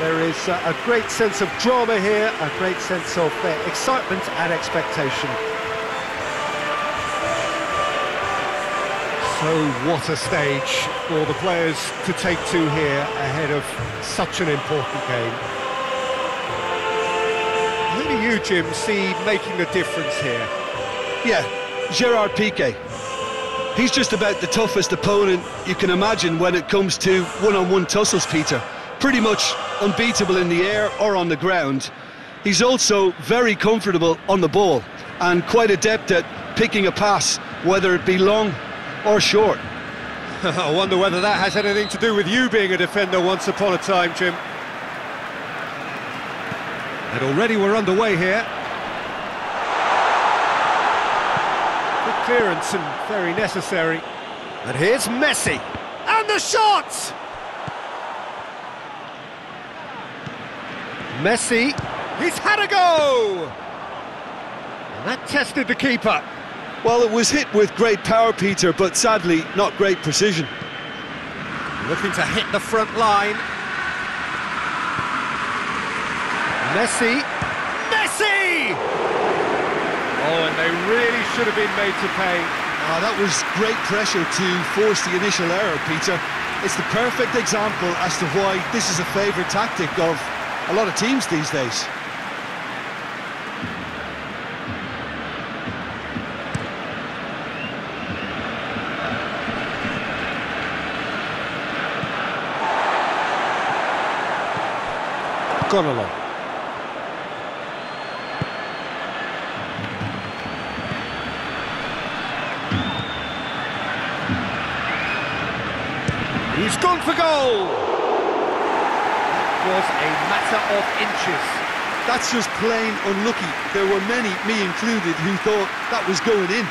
There is uh, a great sense of drama here, a great sense of uh, excitement and expectation. So what a stage for the players to take to here ahead of such an important game. Who do you, Jim, see making a difference here? Yeah, Gerard Piqué. He's just about the toughest opponent you can imagine when it comes to one-on-one -on -one tussles, Peter. Pretty much unbeatable in the air or on the ground. He's also very comfortable on the ball and quite adept at picking a pass, whether it be long or short. I wonder whether that has anything to do with you being a defender once upon a time, Jim. And already we're underway here. Good clearance and very necessary. And here's Messi. And the shot! Messi, he's had a go! And that tested the keeper. Well, it was hit with great power, Peter, but sadly not great precision. Looking to hit the front line. Messi. Messi! Oh, and they really should have been made to pay. Oh, that was great pressure to force the initial error, Peter. It's the perfect example as to why this is a favourite tactic of a lot of teams these days. Along. He's gone for goal! Was a matter of inches. That's just plain unlucky. There were many, me included, who thought that was going in.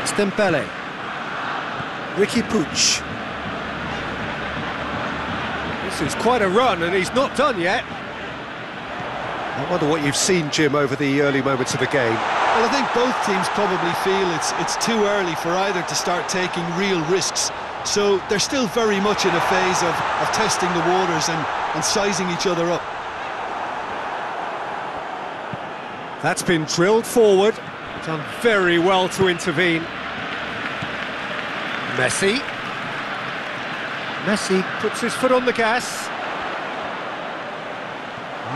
It's Dembele. Riqui Puig. This is quite a run, and he's not done yet. I wonder what you've seen, Jim, over the early moments of the game. Well, I think both teams probably feel it's it's too early for either to start taking real risks. So they're still very much in a phase of, of testing the waters and, and sizing each other up. That's been drilled forward. Done very well to intervene. Messi. Messi puts his foot on the gas.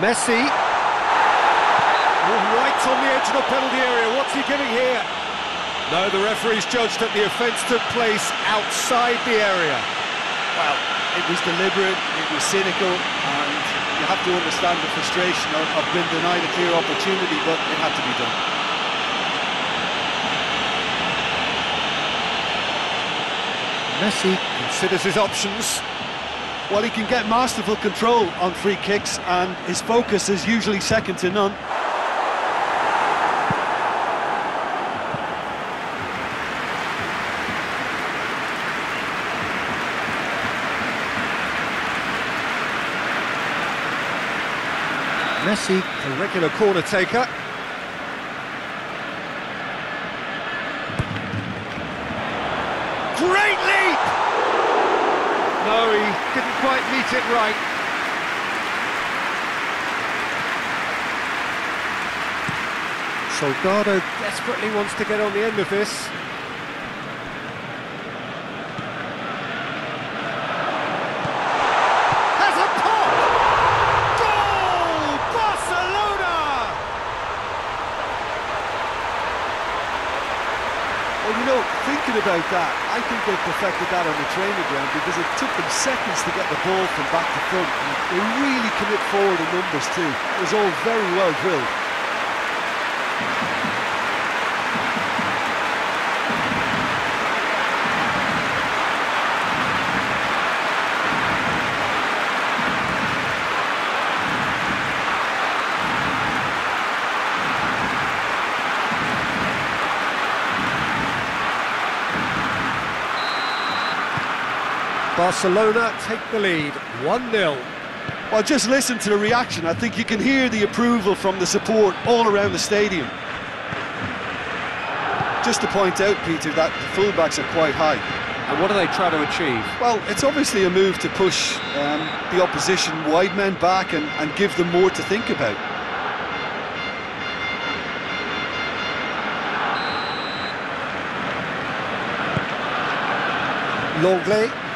Messi. Right on the edge of the penalty area. What's he giving here? No, the referee's judged that the offence took place outside the area. Well, it was deliberate, it was cynical, and you have to understand the frustration of, of being denied a clear opportunity, but it had to be done. Messi considers his options. Well, he can get masterful control on free kicks, and his focus is usually second to none. Messi, a regular corner taker. Great leap! He didn't quite meet it right. Soldado desperately wants to get on the end of this. Has a pop! Goal! Barcelona! Well, you know, thinking about that. I think they've perfected that on the training ground because it took them seconds to get the ball from back to front. They really commit forward in numbers too. It was all very well drilled. Barcelona take the lead, 1-0. Well, just listen to the reaction. I think you can hear the approval from the support all around the stadium. Just to point out, Peter, that the fullbacks are quite high. And what do they try to achieve? Well, it's obviously a move to push um, the opposition wide men back and, and give them more to think about. Lenglet.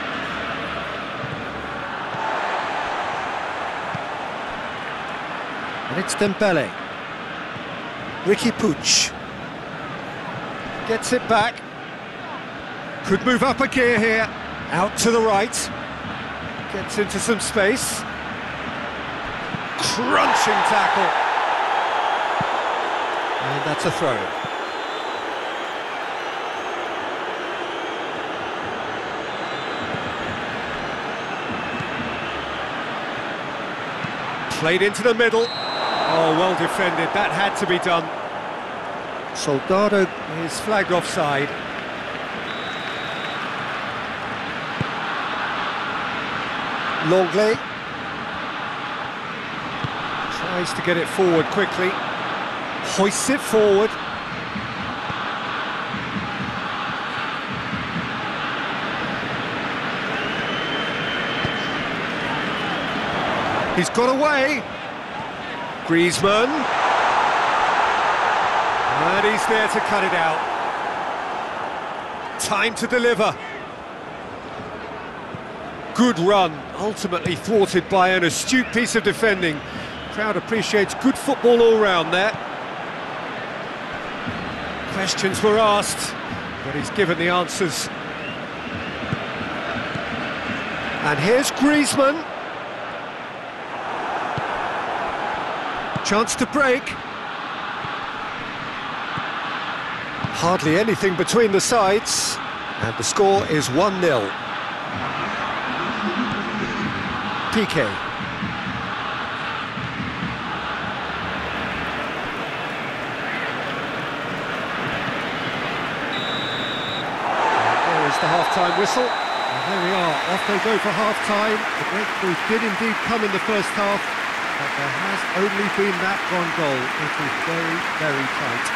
And it's Dembele. Riqui Puig. Gets it back. Could move up a gear here. Out to the right. Gets into some space. Crunching tackle. And that's a throw. Played into the middle. Oh, well defended. That had to be done. Soldado is flagged offside. Lenglet tries to get it forward quickly, hoists it forward. He's got away. Griezmann. And he's there to cut it out. Time to deliver. Good run, ultimately thwarted by an astute piece of defending. Crowd appreciates good football all round there. Questions were asked, but he's given the answers. And here's Griezmann. Chance to break. Hardly anything between the sides. And the score is 1-0. Piqué. There is the half-time whistle. And there we are, off they go for half-time. The breakthrough did indeed come in the first half, but there has only been that one goal. It is very, very tight.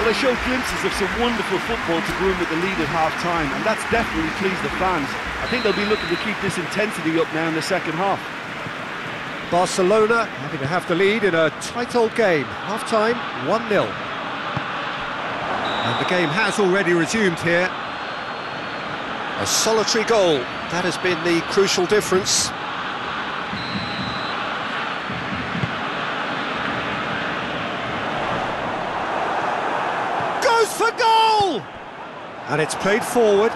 Well, they showed glimpses of some wonderful football to Groom with the lead at half-time, and that's definitely pleased the fans. I think they'll be looking to keep this intensity up now in the second half. Barcelona having to have the lead in a tight old game. Half-time, 1-0. And the game has already resumed here. A solitary goal, that has been the crucial difference. Goes for goal! And it's played forward.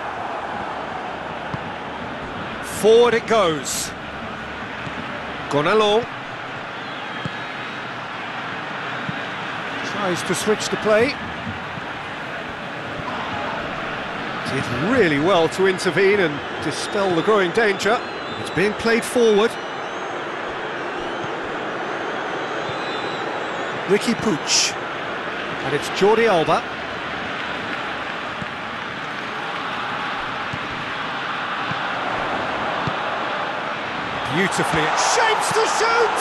Forward it goes. Gonalons. Tries to switch the play. Did really well to intervene and dispel the growing danger. It's being played forward. Riqui Puig. And it's Jordi Alba. Beautifully, it shapes to shoot!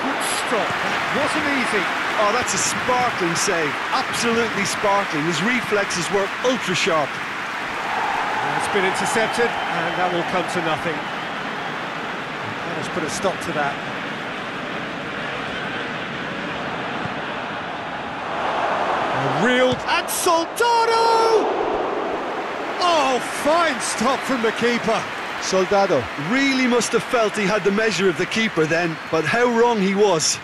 Good stop, that wasn't easy. Oh, that's a sparkling save. Absolutely sparkling. His reflexes were ultra sharp. It's been intercepted, and that will come to nothing. Let us put a stop to that. A real... And Soldado! Oh, fine stop from the keeper. Soldado. Really must have felt he had the measure of the keeper then, but how wrong he was.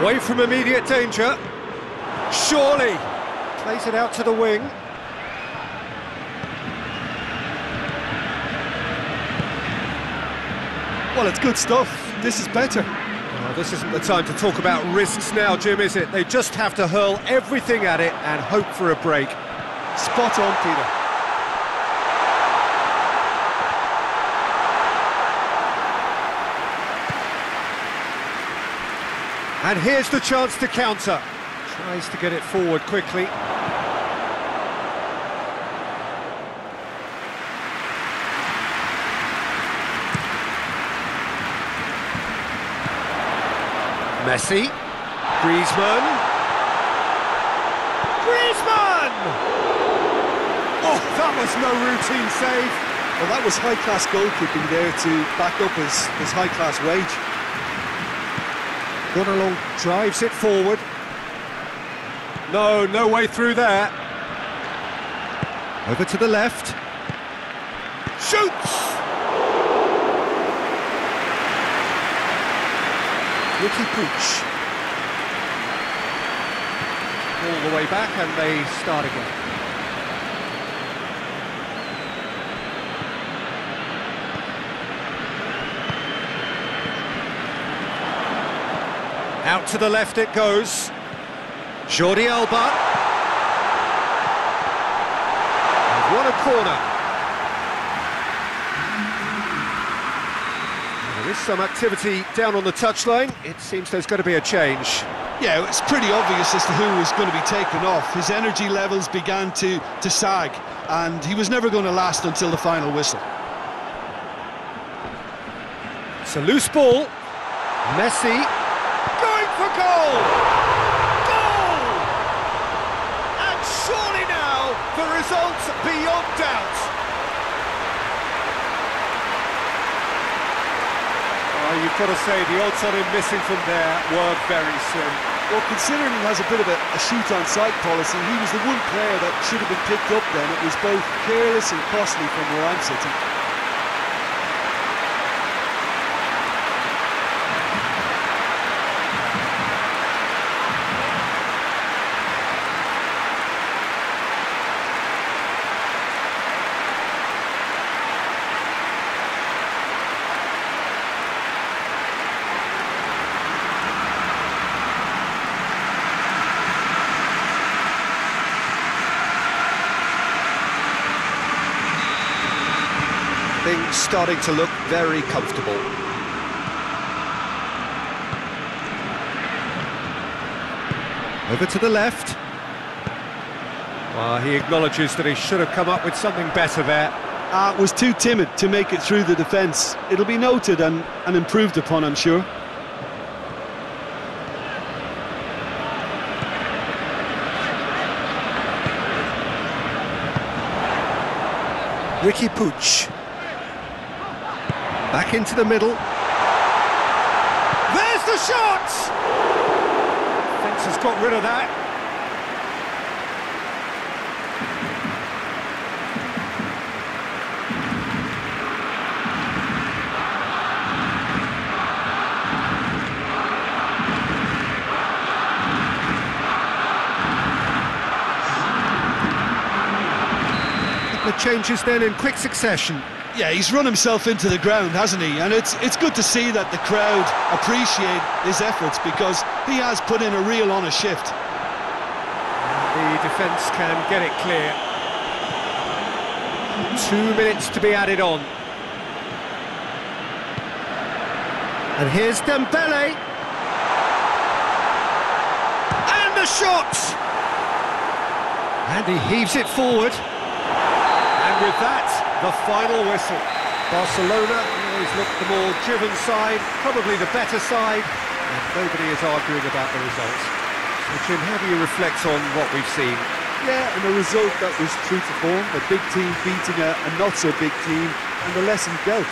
Away from immediate danger. Surely. Plays it out to the wing. Well, it's good stuff. This is better. Oh, this isn't the time to talk about risks now, Jim, is it? They just have to hurl everything at it and hope for a break. Spot on, Peter. And here's the chance to counter. Tries to get it forward quickly. Messi. Griezmann. Griezmann! Oh, that was no routine save. Well, that was high-class goalkeeping there to back up his, his high-class wage. Gonalons drives it forward. No, no way through there. Over to the left. Shoots! Riqui Puig. All the way back and they start again. Out to the left it goes. Jordi Alba. What a corner. Some activity down on the touchline. It seems there's going to be a change. Yeah, it's pretty obvious as to who was going to be taken off. His energy levels began to, to sag, and he was never going to last until the final whistle. It's a loose ball. Messi going for goal! Goal! And surely now the results beyond doubt. Oh, you've got to say the odds on him missing from there were very slim. Well, considering he has a bit of a, a shoot-on-sight policy, he was the one player that should have been picked up then. It was both careless and costly from where I'm sitting. Things starting to look very comfortable. Over to the left. Well, he acknowledges that he should have come up with something better there. Uh, was too timid to make it through the defence. It'll be noted and, and improved upon, I'm sure. Riqui Puig. Back into the middle. There's the shot! Fence has got rid of that. Of changes then in quick succession. Yeah, he's run himself into the ground, hasn't he? And it's it's good to see that the crowd appreciate his efforts because he has put in a real honest shift. The defence can get it clear. Two minutes to be added on. And here's Dembele. And the shot! And he heaves it forward. And with that, the final whistle. Barcelona always looked the more driven side, probably the better side, and nobody is arguing about the results. So Jim, how do you reflect on what we've seen? Yeah, and a result that was true to form, a big team beating a, a not-so-big team, and the lesson dealt.